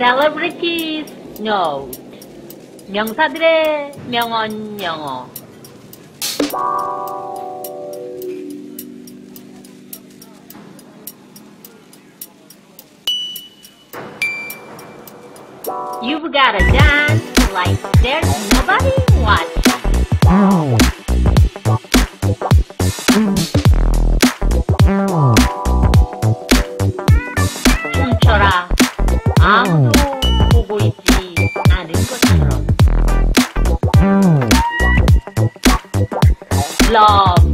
Celebrities note. 명사들의 명언 영어. You've gotta dance like there's nobody watching. Love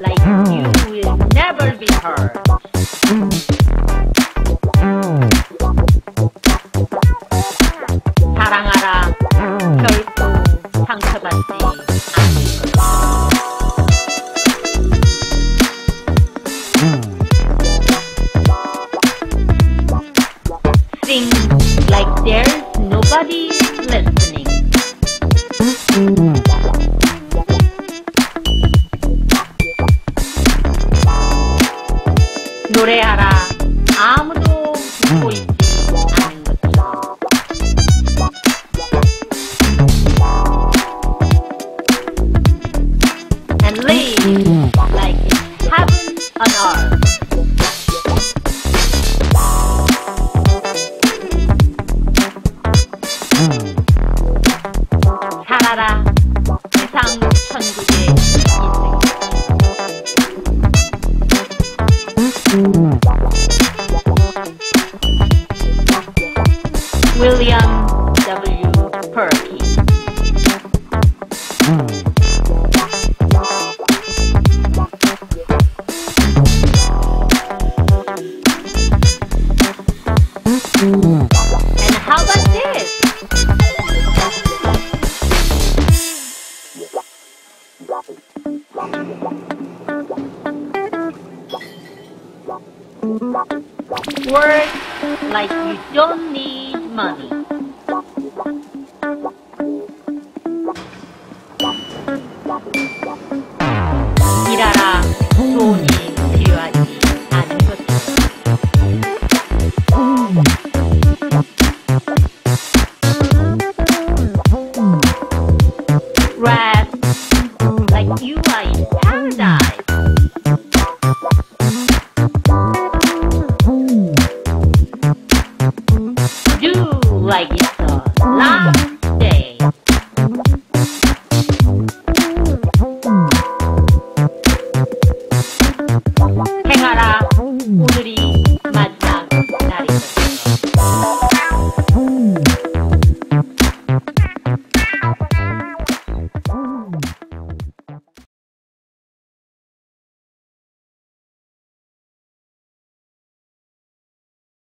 like you will never be hurt. 사랑하라. 결코 상처받지 않을 것. Sing like there's nobody 노래하라. 아무도 듣고 있지 않은 것처럼. And live like it's heaven on earth. William W. Purkey. And how about this? Work like you don't need money.